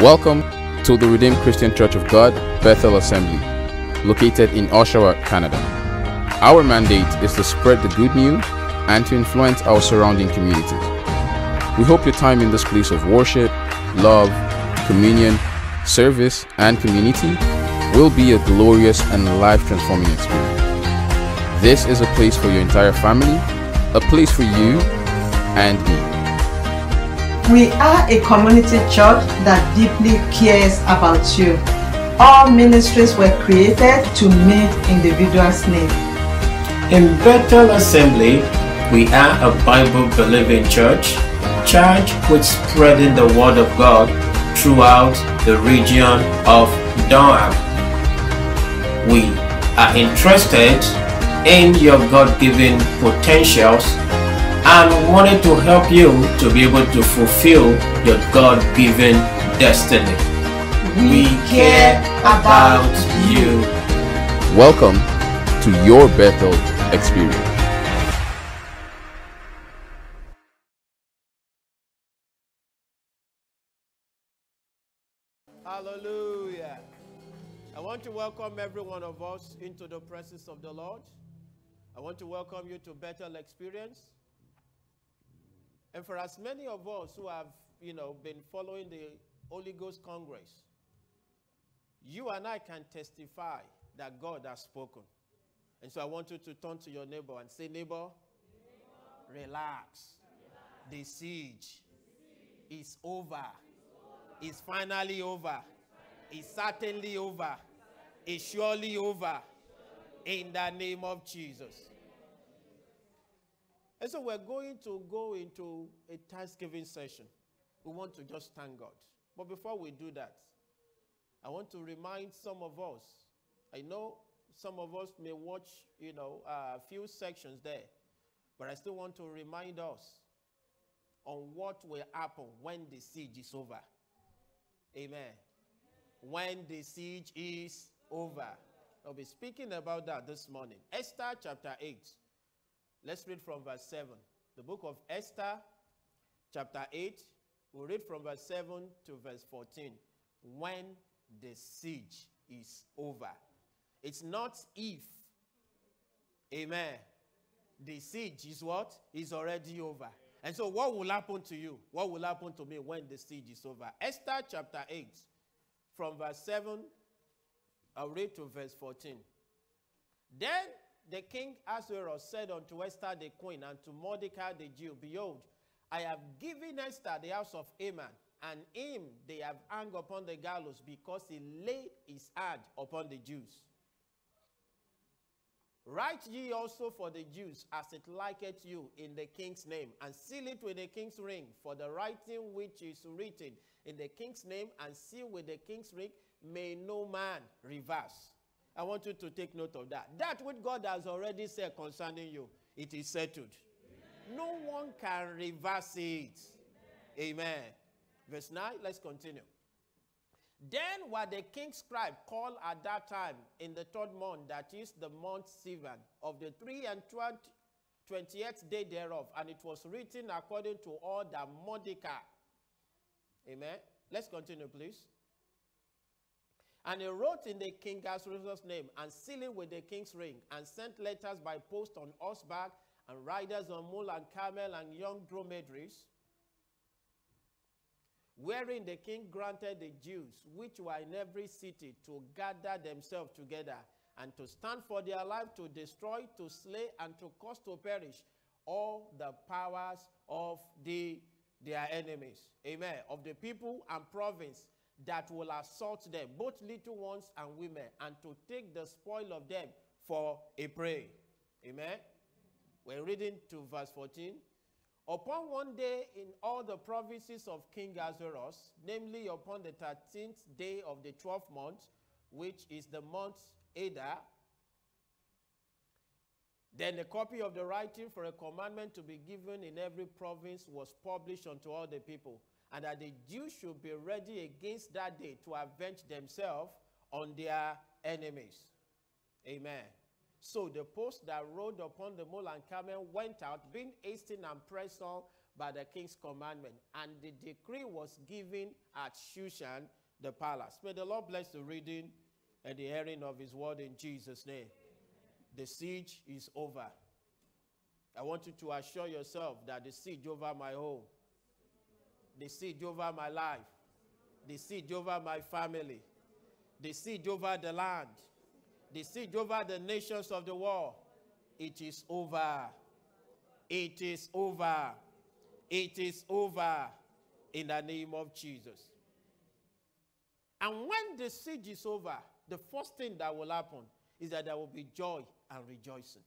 Welcome to the Redeemed Christian Church of God, Bethel Assembly, located in Oshawa, Canada. Our mandate is to spread the good news and to influence our surrounding communities. We hope your time in this place of worship, love, communion, service, and community will be a glorious and life transforming experience. This is a place for your entire family, a place for you and me. We are a community church that deeply cares about you. All ministries were created to meet individuals' needs. In Bethel Assembly, we are a Bible believing church charged with spreading the Word of God throughout the region of Durham. We are interested in your God given potentials and wanted to help you to be able to fulfill your God given destiny. We care about you. Welcome to your Bethel experience. Hallelujah. I want to welcome every one of us into the presence of the Lord. I want to welcome you to Bethel Experience. And for as many of us who have, you know, been following the Holy Ghost Congress, you and I can testify that God has spoken. And so I want you to turn to your neighbor and say, neighbor, relax. The siege is over. It's finally over. It's certainly over. It's surely over. In the name of Jesus. And so we're going to go into a Thanksgiving session. We want to just thank God. But before we do that, I want to remind some of us. I know some of us may watch, you know, a few sections there, but I still want to remind us on what will happen when the siege is over. Amen. When the siege is over. I'll be speaking about that this morning. Esther chapter 8. Let's read from verse 7. The book of Esther, chapter 8. We'll read from verse 7 to verse 14. When the siege is over. It's not if. Amen. The siege is what? Is already over. And so, what will happen to you? What will happen to me when the siege is over? Esther chapter 8, from verse 7, I'll read to verse 14. Then the king Ahasuerus said unto Esther the queen and to Mordecai the Jew, Behold, I have given Esther the house of Haman, and him they have hung upon the gallows because he laid his hand upon the Jews. Write ye also for the Jews as it liketh you in the king's name, and seal it with the king's ring, for the writing which is written in the king's name and seal with the king's ring may no man reverse. I want you to take note of that. That which God has already said concerning you, it is settled. Amen. No one can reverse it. Amen. Amen. Verse 9, let's continue. Then were the king's scribe called at that time in the third month, that is the month Sivan, of the three and twentieth day thereof, and it was written according to all that Mordecai. Amen. Let's continue, please. And he wrote in the king Ahasuerus' name, and sealing with the king's ring, and sent letters by post on horseback, and riders on mule and camel, and young dromedaries, wherein the king granted the Jews, which were in every city, to gather themselves together, and to stand for their life, to destroy, to slay, and to cause to perish all the powers of the, their enemies. Amen. Of the people and province that will assault them, both little ones and women, and to take the spoil of them for a prey. Amen. We're reading to verse 14. Upon one day in all the provinces of King Ahasuerus, namely upon the 13th day of the 12th month, which is the month Adar, then a copy of the writing for a commandment to be given in every province was published unto all the people and that the Jews should be ready against that day to avenge themselves on their enemies. Amen. So the post that rode upon the mule and camel went out, being hastened and pressed on by the king's commandment. And the decree was given at Shushan, the palace. May the Lord bless the reading and the hearing of his word in Jesus' name. The siege is over. I want you to assure yourself that the siege over my home, the siege over my life, the siege over my family, the siege over the land, the siege over the nations of the world, it is over. It is over. It is over in the name of Jesus. And when the siege is over, the first thing that will happen is that there will be joy and rejoicing.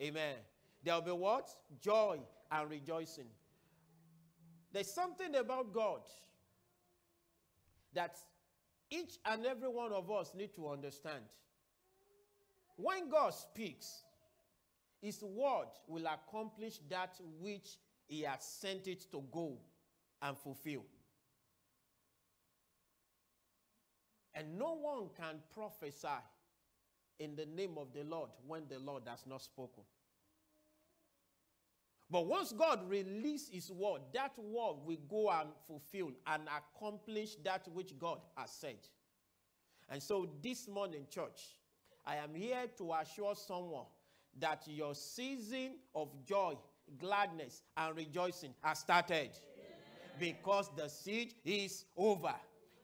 Amen. There will be what? Joy and rejoicing. There's something about God that each and every one of us need to understand. When God speaks, his word will accomplish that which he has sent it to go and fulfill. And no one can prophesy in the name of the Lord when the Lord has not spoken. But once God releases his word, that word will go and fulfill and accomplish that which God has said. And so this morning, church, I am here to assure someone that your season of joy, gladness, and rejoicing has started. Because the siege is over.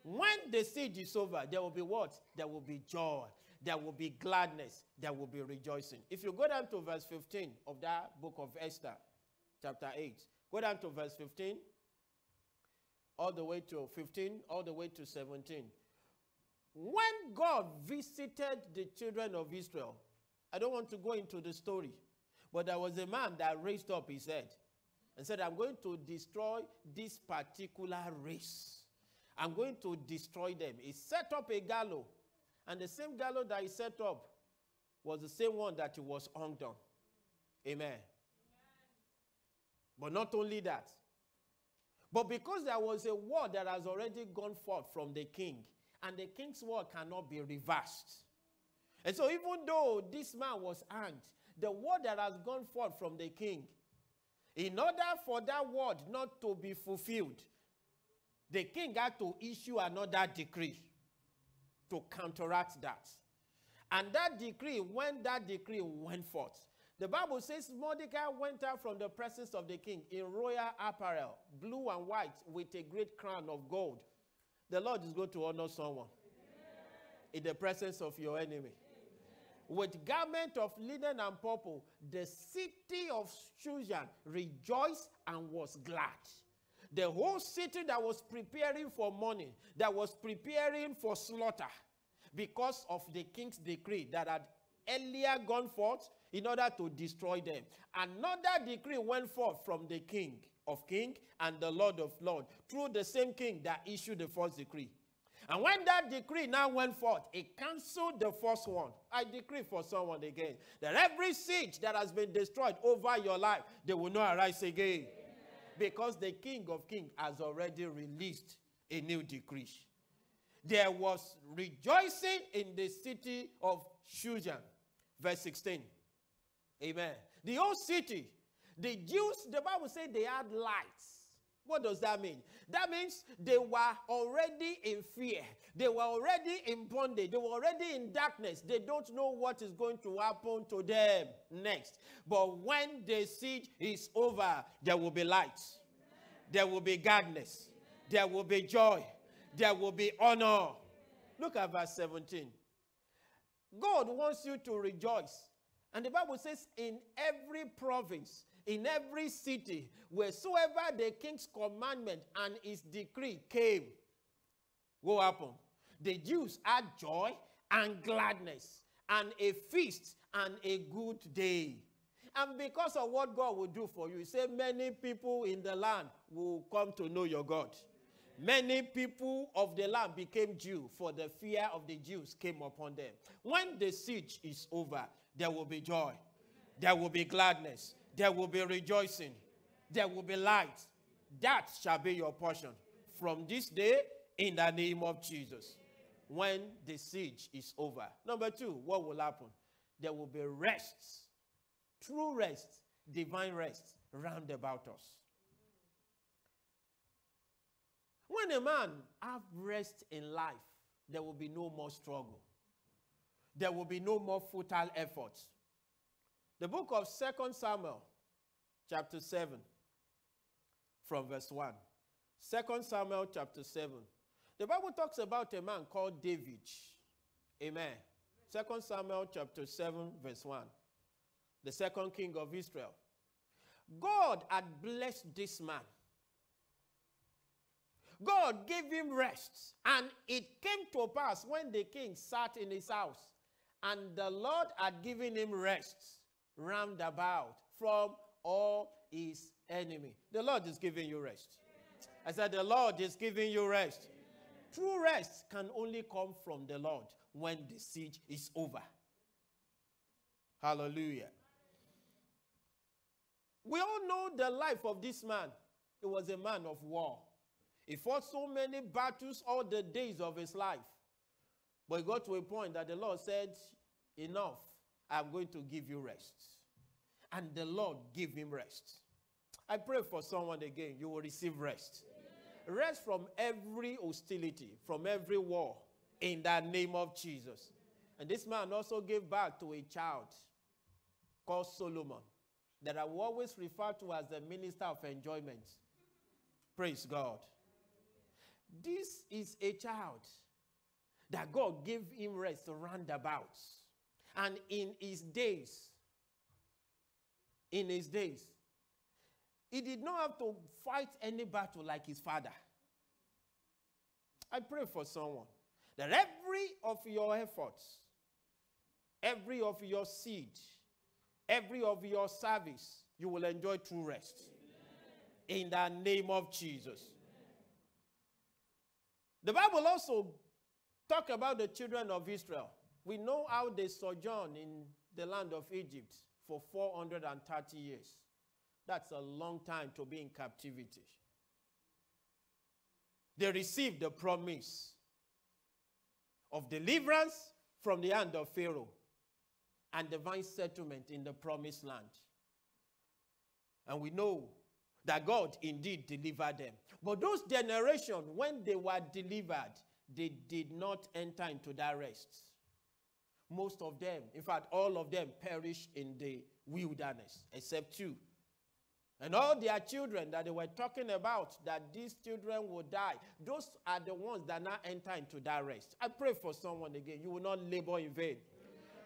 When the siege is over, there will be what? There will be joy. There will be gladness. There will be rejoicing. If you go down to verse 15 of that book of Esther, chapter 8. Go down to verse 15, all the way to 15, all the way to 17. When God visited the children of Israel, I don't want to go into the story, but there was a man that raised up his head and said, I'm going to destroy this particular race. I'm going to destroy them. He set up a gallows, and the same gallows that he set up was the same one that he was hung on. Amen. But not only that, but because there was a word that has already gone forth from the king, and the king's word cannot be reversed. And so, even though this man was hanged, the word that has gone forth from the king, in order for that word not to be fulfilled, the king had to issue another decree to counteract that. And that decree, when that decree went forth, the Bible says Mordecai went out from the presence of the king in royal apparel, blue and white, with a great crown of gold. The Lord is going to honor someone Amen. in the presence of your enemy. Amen. With garment of linen and purple, the city of Shushan rejoiced and was glad. The whole city that was preparing for mourning, that was preparing for slaughter, because of the king's decree that had earlier gone forth in order to destroy them. Another decree went forth from the king of king and the lord of lord through the same king that issued the first decree. And when that decree now went forth, it canceled the first one. I decree for someone again that every siege that has been destroyed over your life, they will not arise again. Amen. Because the King of Kings has already released a new decree. There was rejoicing in the city of Shushan. Verse 16. Amen. The old city, the Jews, the Bible said they had lights. What does that mean? That means they were already in fear. They were already in bondage. They were already in darkness. They don't know what is going to happen to them next. But when the siege is over, there will be light. There will be gladness. There will be joy. There will be honor. Look at verse 17. God wants you to rejoice and the Bible says, in every province, in every city, wheresoever the king's commandment and his decree came, what happened? The Jews had joy and gladness and a feast and a good day. And because of what God will do for you, say many people in the land will come to know your God. Many people of the land became Jew, for the fear of the Jews came upon them. When the siege is over, there will be joy. There will be gladness. There will be rejoicing. There will be light. That shall be your portion from this day in the name of Jesus. When the siege is over. Number two, what will happen? There will be rest, true rest, divine rest round about us. When a man have rest in life, there will be no more struggle. There will be no more futile efforts. The book of Second Samuel, chapter 7, from verse 1. 2 Samuel chapter 7. The Bible talks about a man called David. Amen. 2 Samuel chapter 7, verse 1. The second king of Israel. God had blessed this man. God gave him rest. And it came to pass when the king sat in his house, and the Lord had given him rest round about from all his enemy. The Lord is giving you rest. I said, The Lord is giving you rest. True rest can only come from the Lord when the siege is over. Hallelujah. We all know the life of this man. He was a man of war. He fought so many battles all the days of his life. But he got to a point that the Lord said, Enough, I'm going to give you rest. And the Lord gave him rest. I pray for someone again, you will receive rest. Rest from every hostility, from every war, in the name of Jesus. And this man also gave birth to a child called Solomon that I will always refer to as the minister of enjoyment. Praise God. This is a child that God gave him rest roundabouts. And in his days, in his days, he did not have to fight any battle like his father. I pray for someone that every of your efforts, every of your seed, every of your service, you will enjoy true rest. Amen. In the name of Jesus. The Bible also talk about the children of Israel. We know how they sojourned in the land of Egypt for 430 years. That's a long time to be in captivity. They received the promise of deliverance from the hand of Pharaoh and divine settlement in the promised land. And we know that God indeed delivered them. But those generations, when they were delivered, they did not enter into that rest. Most of them, in fact, all of them perished in the wilderness, except two. And all their children that they were talking about, that these children would die, those are the ones that now enter into that rest. I pray for someone again. You will not labor in vain,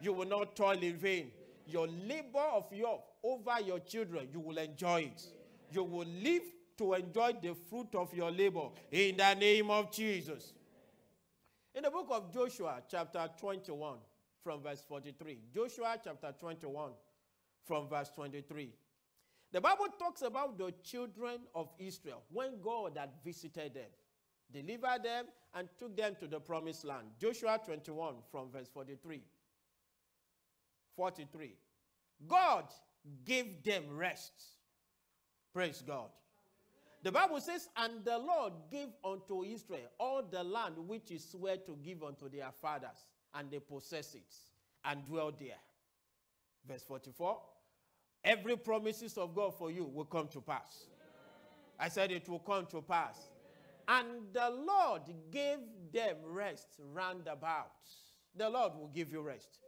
you will not toil in vain. Your labor of your over your children, you will enjoy it. You will live to enjoy the fruit of your labor in the name of Jesus. In the book of Joshua, chapter 21, from verse 43. Joshua, chapter 21, from verse 23. The Bible talks about the children of Israel when God had visited them, delivered them, and took them to the promised land. Joshua 21 from verse 43. 43. God gave them rest. Praise God. The Bible says, And the Lord gave unto Israel all the land which he swore to give unto their fathers, and they possess it and dwell there. Verse 44 Every promises of God for you will come to pass. I said it will come to pass. And the Lord gave them rest round about. The Lord will give you rest.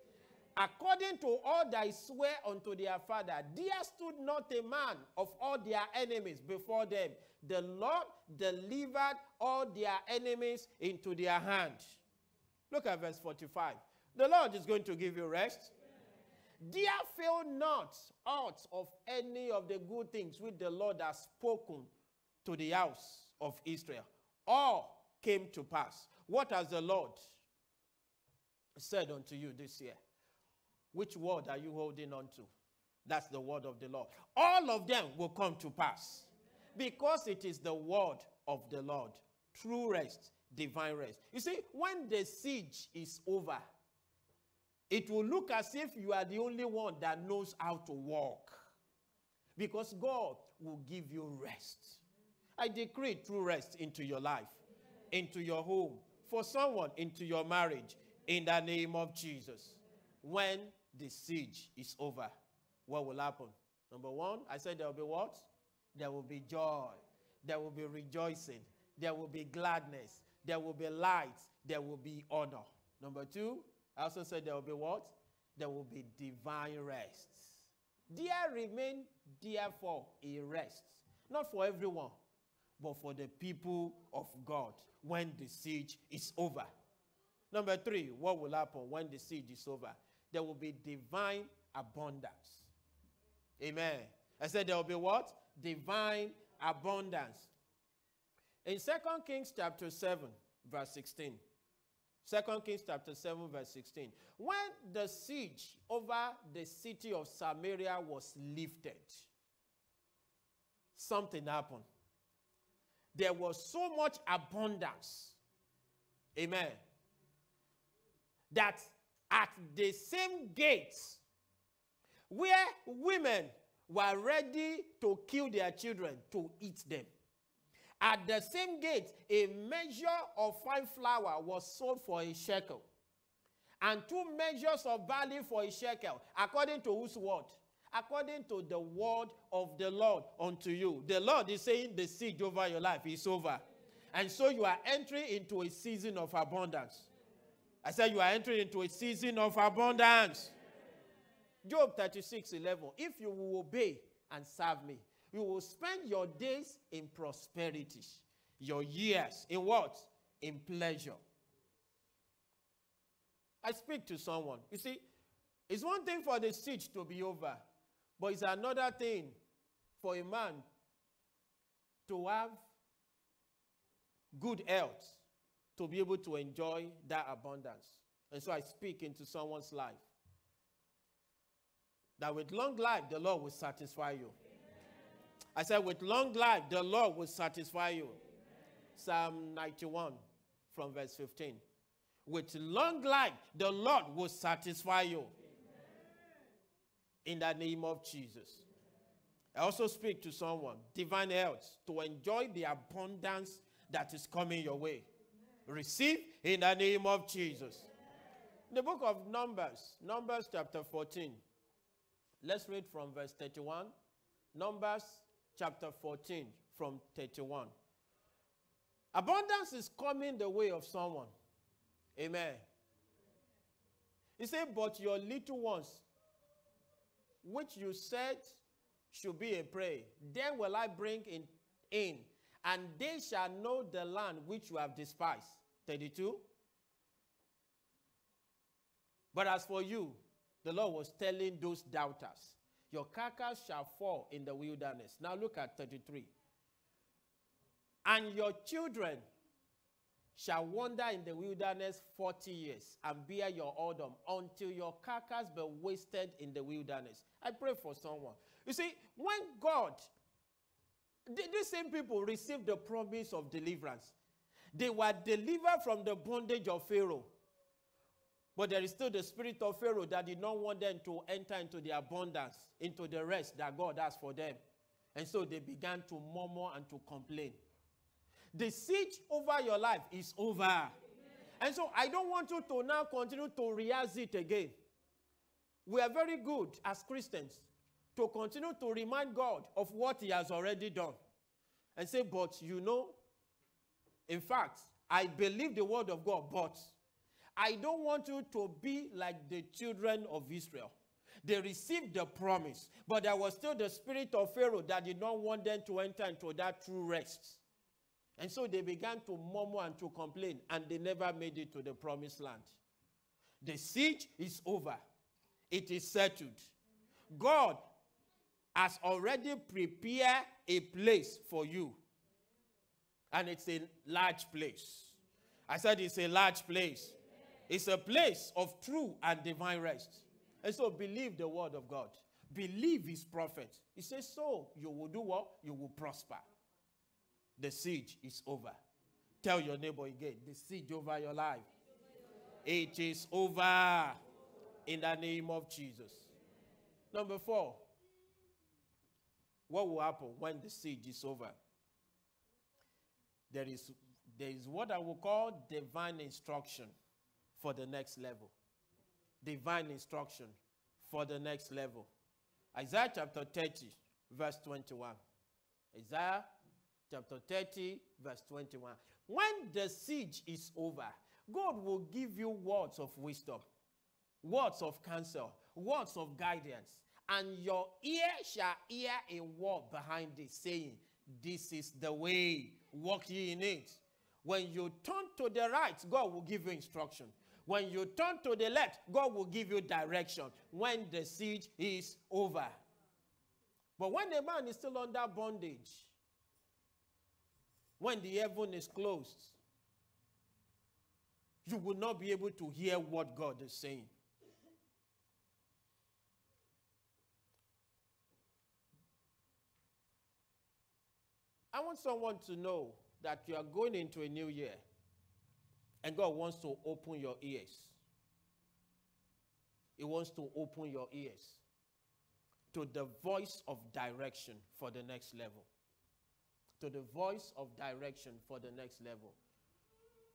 According to all that I swear unto their father, there stood not a man of all their enemies before them. The Lord delivered all their enemies into their hand. Look at verse 45. The Lord is going to give you rest. There fail not out of any of the good things which the Lord has spoken to the house of Israel. All came to pass. What has the Lord said unto you this year? Which word are you holding on to? That's the word of the Lord. All of them will come to pass because it is the word of the Lord. True rest, divine rest. You see, when the siege is over, it will look as if you are the only one that knows how to walk. Because God will give you rest. I decree true rest into your life, into your home, for someone, into your marriage, in the name of Jesus. When the siege is over, what will happen? Number one, I said there will be what? There will be joy. There will be rejoicing. there will be gladness, there will be light, there will be honor. Number two, I also said there will be what? There will be divine rest. There remain, therefore, a rest. Not for everyone, but for the people of God when the siege is over. Number three, what will happen when the siege is over? There will be divine abundance. Amen. I said there will be what? Divine abundance. In 2 Kings chapter 7, verse 16. 2 Kings chapter 7, verse 16. When the siege over the city of Samaria was lifted, something happened. There was so much abundance. Amen. That at the same gates where women were ready to kill their children to eat them. At the same gate, a measure of fine flour was sold for a shekel, and two measures of barley for a shekel, according to whose word? According to the word of the Lord unto you. The Lord is saying the siege over your life is over. And so you are entering into a season of abundance. I said you are entering into a season of abundance. Job 36 11. If you will obey and serve me, you will spend your days in prosperity, your years in what? In pleasure. I speak to someone. You see, it's one thing for the siege to be over, but it's another thing for a man to have good health to be able to enjoy that abundance. And so I speak into someone's life that with long life, the Lord will satisfy you. Amen. I said, with long life, the Lord will satisfy you. Amen. Psalm 91 from verse 15. With long life, the Lord will satisfy you. In the name of Jesus. I also speak to someone, divine health, to enjoy the abundance that is coming your way. Receive in the name of Jesus. The book of Numbers, Numbers chapter 14. Let's read from verse 31. Numbers chapter 14 from 31. Abundance is coming the way of someone. Amen. He said, But your little ones, which you said should be a prey, then will I bring in, in, and they shall know the land which you have despised. 32. But as for you, the Lord was telling those doubters, Your carcass shall fall in the wilderness. Now look at 33. And your children shall wander in the wilderness 40 years and bear your odom until your carcass be wasted in the wilderness. I pray for someone. You see, when God, these same people received the promise of deliverance, they were delivered from the bondage of Pharaoh. But there is still the spirit of Pharaoh that did not want them to enter into the abundance, into the rest that God has for them. And so they began to murmur and to complain. The siege over your life is over. And so I don't want you to now continue to rehearse it again. We are very good as Christians to continue to remind God of what He has already done. And say, but you know, in fact, I believe the word of God, but I don't want you to be like the children of Israel. They received the promise, but there was still the spirit of Pharaoh that did not want them to enter into that true rest. And so they began to murmur and to complain, and they never made it to the promised land. The siege is over, it is settled. God has already prepared a place for you, and it's a large place. I said it's a large place. It's a place of true and divine rest. And so believe the word of God. Believe his prophet. He says, So you will do what? You will prosper. The siege is over. Tell your neighbor again, the siege over your life. It is over in the name of Jesus. Number four, what will happen when the siege is over? There is, there is what I will call divine instruction for the next level. Divine instruction for the next level. Isaiah chapter 30, verse 21. Isaiah chapter 30, verse 21. When the siege is over, God will give you words of wisdom, words of counsel, words of guidance, and your ear shall hear a word behind it saying, This is the way, walk ye in it. When you turn to the right, God will give you instruction. When you turn to the left, God will give you direction when the siege is over. But when a man is still under bondage, when the heaven is closed, you will not be able to hear what God is saying. I want someone to know that you are going into a new year and God wants to open your ears. He wants to open your ears to the voice of direction for the next level. To the voice of direction for the next level.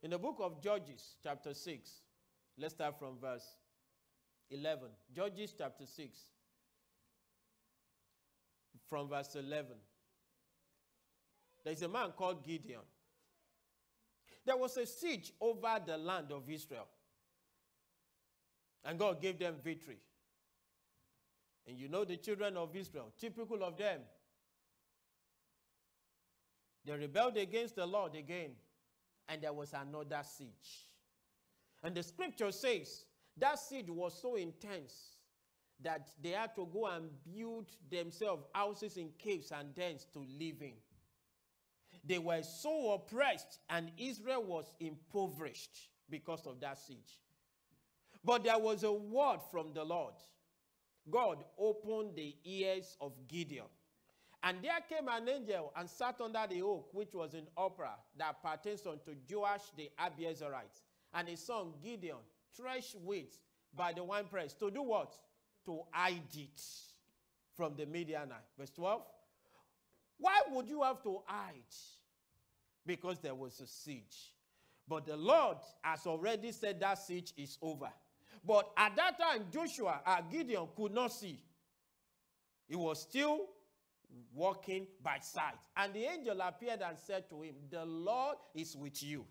In the book of Judges, chapter 6, let's start from verse 11. Judges, chapter 6, from verse 11. There's a man called Gideon. There was a siege over the land of Israel. And God gave them victory. And you know the children of Israel, typical of them. They rebelled against the Lord again. And there was another siege. And the scripture says that siege was so intense that they had to go and build themselves houses in caves and dens to live in. They were so oppressed, and Israel was impoverished because of that siege. But there was a word from the Lord. God opened the ears of Gideon. And there came an angel and sat under the oak, which was in Ophrah, that pertains unto Joash the Abiezerite. And he sung Gideon, thresh wheat by the winepress. To do what? To hide it from the Midianite. Verse 12. Why would you have to hide? Because there was a siege. But the Lord has already said that siege is over. But at that time, Joshua, uh, Gideon, could not see. He was still walking by sight. And the angel appeared and said to him, The Lord is with you.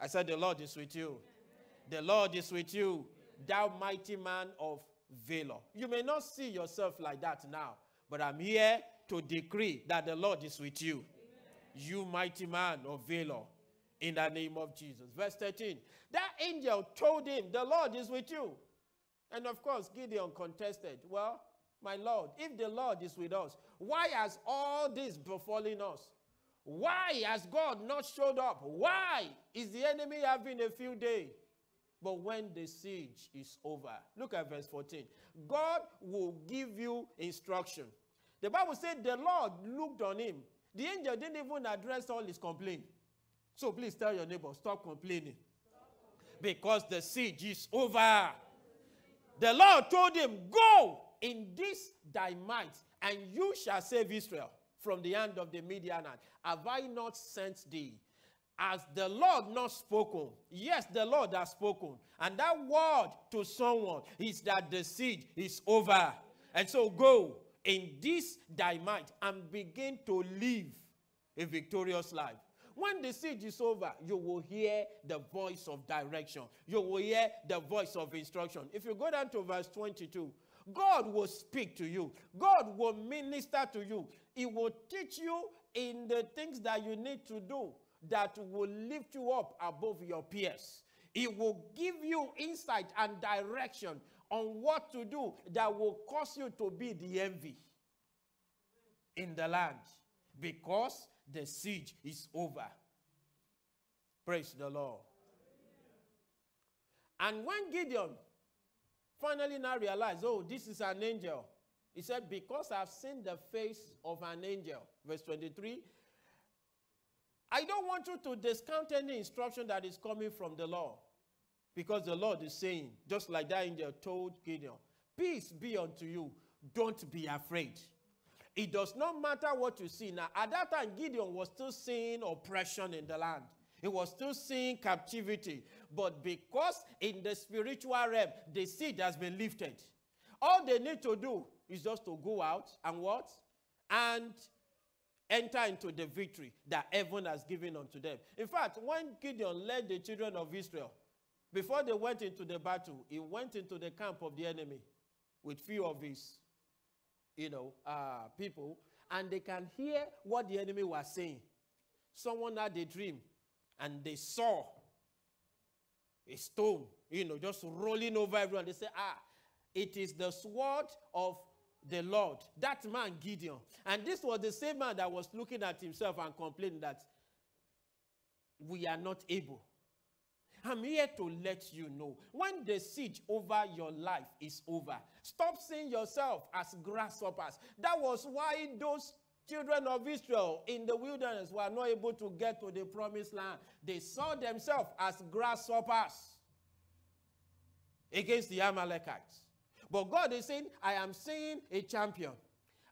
I said, The Lord is with you. The Lord is with you, thou mighty man of valor. You may not see yourself like that now, but I'm here to decree that the Lord is with you. Amen. You mighty man of valor in the name of Jesus. Verse 13. That angel told him, The Lord is with you. And of course, Gideon contested, Well, my Lord, if the Lord is with us, why has all this befallen us? Why has God not showed up? Why is the enemy having a field day? But when the siege is over, look at verse 14. God will give you instruction. The Bible said the Lord looked on him. The angel didn't even address all his complaint. So please tell your neighbor, stop complaining. Because the siege is over. The Lord told him, Go in this thy might, and you shall save Israel from the hand of the Midianite. Have I not sent thee? Has the Lord not spoken? Yes, the Lord has spoken. And that word to someone is that the siege is over. And so go in this thy might and begin to live a victorious life. When the siege is over, you will hear the voice of direction. You will hear the voice of instruction. If you go down to verse 22, God will speak to you. God will minister to you. He will teach you in the things that you need to do that will lift you up above your peers. He will give you insight and direction on what to do that will cause you to be the envy in the land because the siege is over. Praise the Lord. And when Gideon finally now realized, oh, this is an angel, he said, Because I've seen the face of an angel. Verse 23. I don't want you to discount any instruction that is coming from the Lord. Because the Lord is saying, just like that angel told Gideon, Peace be unto you. Don't be afraid. It does not matter what you see. Now, at that time, Gideon was still seeing oppression in the land. He was still seeing captivity. But because in the spiritual realm, the seed has been lifted, all they need to do is just to go out and what? And enter into the victory that heaven has given unto them. In fact, when Gideon led the children of Israel, before they went into the battle, he went into the camp of the enemy with few of his, you know, uh, people, and they can hear what the enemy was saying. Someone had a dream, and they saw a stone, you know, just rolling over everyone. They say, ah, it is the sword of the Lord. That man, Gideon. And this was the same man that was looking at himself and complaining that we are not able. I'm here to let you know when the siege over your life is over, stop seeing yourself as grasshoppers. That was why those children of Israel in the wilderness were not able to get to the promised land. They saw themselves as grasshoppers against the Amalekites. But God is saying, I am seeing a champion.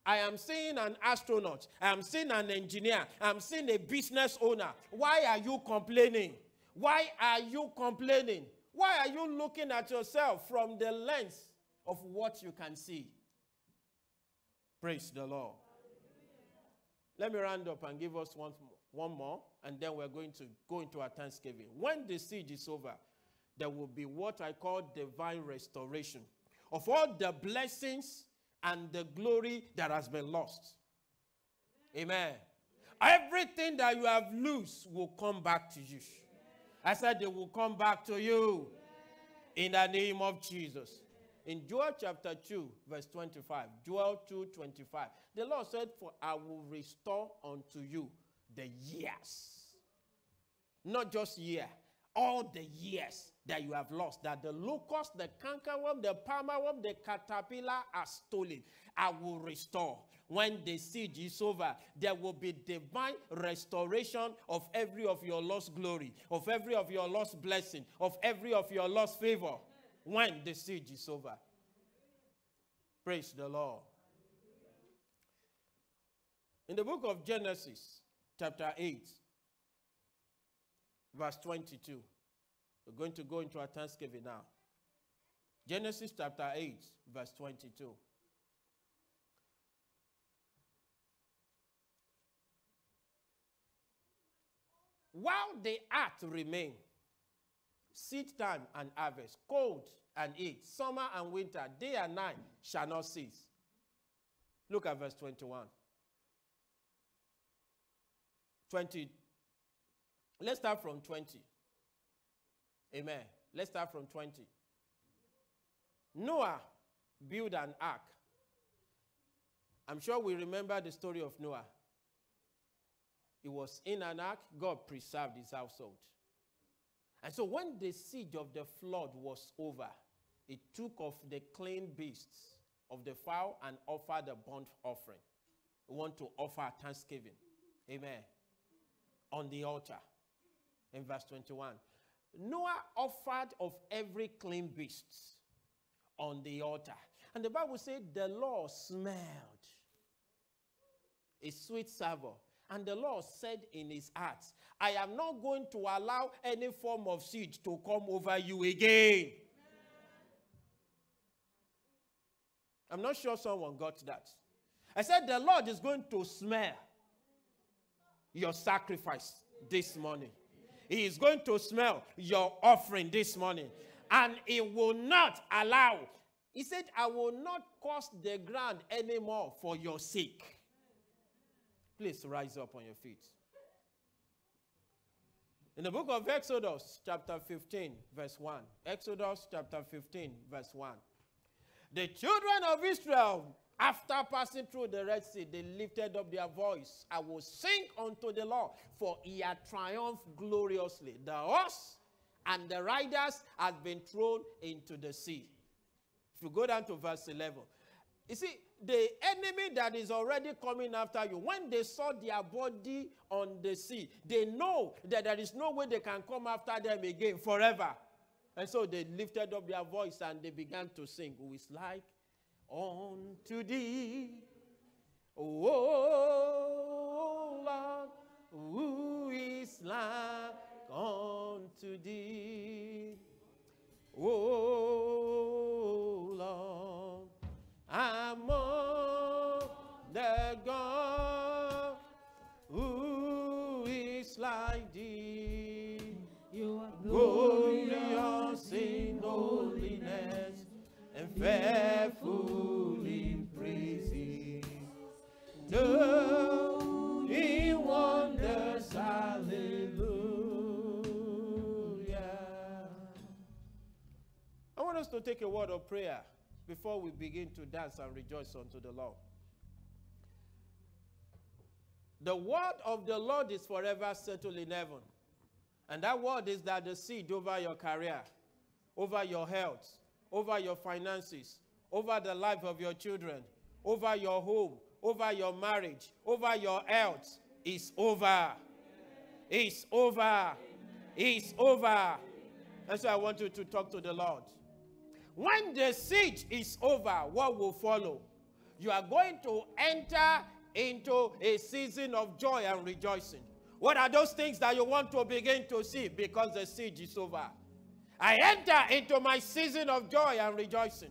I am seeing an astronaut. I am seeing an engineer. I am seeing a business owner. Why are you complaining? Why are you complaining? Why are you looking at yourself from the lens of what you can see? Praise the Lord. Let me round up and give us one, one more, and then we're going to go into our Thanksgiving. When the siege is over, there will be what I call divine restoration of all the blessings and the glory that has been lost. Amen. Everything that you have lost will come back to you. I said they will come back to you in the name of Jesus. In Joel chapter 2, verse 25, Joel 2 25, the Lord said, For I will restore unto you the years. Not just year, all the years that you have lost, that the locust, the cankerworm, the palmerworm, the caterpillar are stolen, I will restore. When the siege is over, there will be divine restoration of every of your lost glory, of every of your lost blessing, of every of your lost favor. When the siege is over. Praise the Lord. In the book of Genesis, chapter 8, verse 22. We're going to go into our Thanksgiving now. Genesis chapter 8, verse 22. While the earth remain, seed time and harvest, cold and heat, summer and winter, day and night shall not cease. Look at verse 21. 20. Let's start from 20. Amen. Let's start from 20. Noah built an ark. I'm sure we remember the story of Noah. He was in an ark, God preserved his household. And so when the siege of the flood was over, he took of the clean beasts of the fowl and offered a burnt offering. We want to offer thanksgiving. Amen. On the altar. In verse 21. Noah offered of every clean beast on the altar. And the Bible said the Lord smelled a sweet savor. And the Lord said in his heart, I am not going to allow any form of seed to come over you again. I'm not sure someone got that. I said, The Lord is going to smell your sacrifice this morning. He is going to smell your offering this morning. And he will not allow. He said, I will not curse the ground anymore for your sake. Please rise up on your feet. In the book of Exodus, chapter 15, verse 1. Exodus, chapter 15, verse 1. The children of Israel after passing through the Red Sea, they lifted up their voice. I will sing unto the Lord, for he had triumphed gloriously. The horse and the riders had been thrown into the sea. If you go down to verse 11, you see, the enemy that is already coming after you, when they saw their body on the sea, they know that there is no way they can come after them again forever. And so they lifted up their voice and they began to sing, Who is like unto thee. Oh Lord, who is like unto thee? Oh fearful in praises. Wonders, hallelujah. I want us to take a word of prayer before we begin to dance and rejoice unto the Lord. The word of the Lord is forever settled in heaven. And that word is that the seed over your career, over your health, over your finances, over the life of your children, over your home, over your marriage, over your health is over. It's over. It's over. And so I want you to talk to the Lord. When the siege is over, what will follow? You are going to enter into a season of joy and rejoicing. What are those things that you want to begin to see because the siege is over? I enter into my season of joy and rejoicing.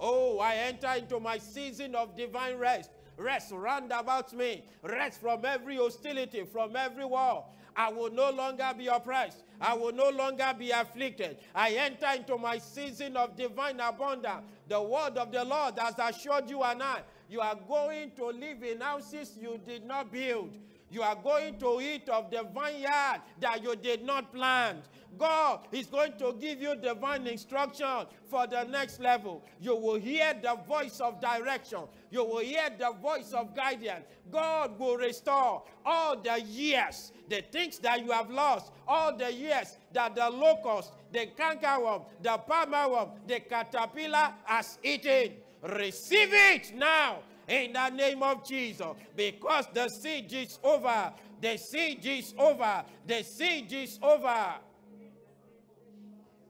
Oh, I enter into my season of divine rest. Rest round about me. Rest from every hostility, from every war. I will no longer be oppressed. I will no longer be afflicted. I enter into my season of divine abundance. The word of the Lord has assured you and I, you are going to live in houses you did not build. You are going to eat of the vineyard that you did not plant. God is going to give you divine instruction for the next level. You will hear the voice of direction. You will hear the voice of guidance. God will restore all the years, the things that you have lost, all the years that the locust, the cankerworm, the palmerworm, the caterpillar has eaten. Receive it now in the name of Jesus because the siege is over. The siege is over. The siege is over.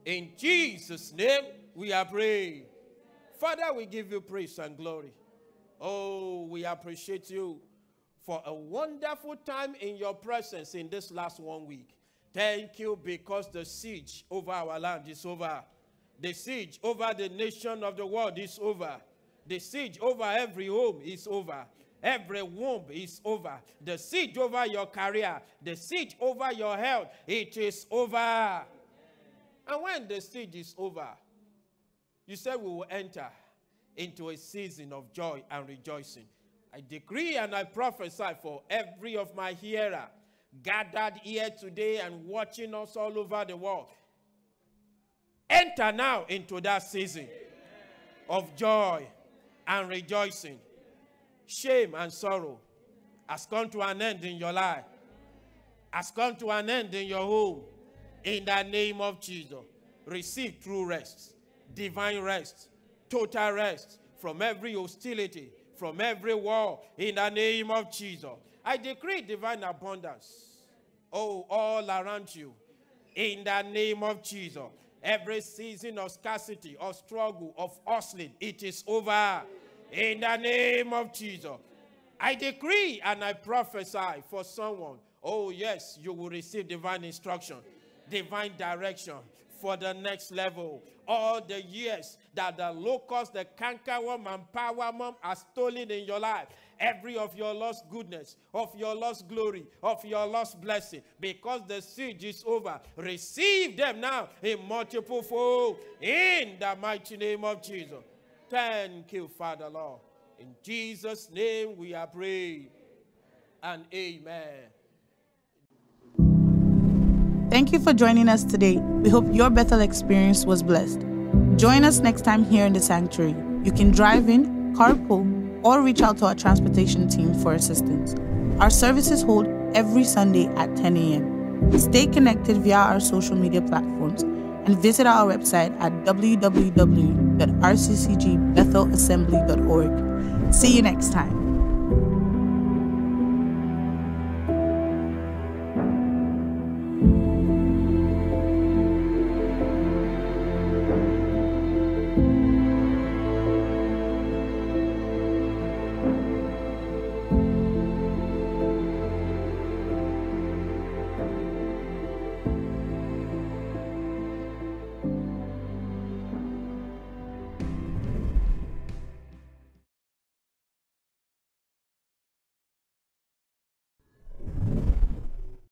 In Jesus' name, we are praying. Father, we give you praise and glory. Oh, we appreciate you for a wonderful time in your presence in this last one week. Thank you because the siege over our land is over. The siege over the nation of the world is over. The siege over every home is over. Every womb is over. The siege over your career, the siege over your health, it is over. And when the siege is over, you said we will enter into a season of joy and rejoicing. I decree and I prophesy for every of my hearer gathered here today and watching us all over the world. Enter now into that season of joy and rejoicing. Shame and sorrow has come to an end in your life, has come to an end in your home. In the name of Jesus, receive true rest, divine rest, total rest from every hostility, from every war. In the name of Jesus, I decree divine abundance. Oh, all around you. In the name of Jesus, every season of scarcity, of struggle, of hustling, it is over. In the name of Jesus. I decree and I prophesy for someone. Oh, yes, you will receive divine instruction, divine direction for the next level. All the years that the locust, the cankerworm, and palmerworm are stolen in your life. Every of your lost goodness, of your lost glory, of your lost blessing, because the siege is over. Receive them now in multiple fold in the mighty name of Jesus. Thank you, Father Lord. In Jesus' name we are praying. And amen. Thank you for joining us today. We hope your Bethel experience was blessed. Join us next time here in the sanctuary. You can drive in, carpool, or reach out to our transportation team for assistance. Our services hold every Sunday at 10 a.m. Stay connected via our social media platforms and visit our website at www.rccgbethelassembly.org. See you next time.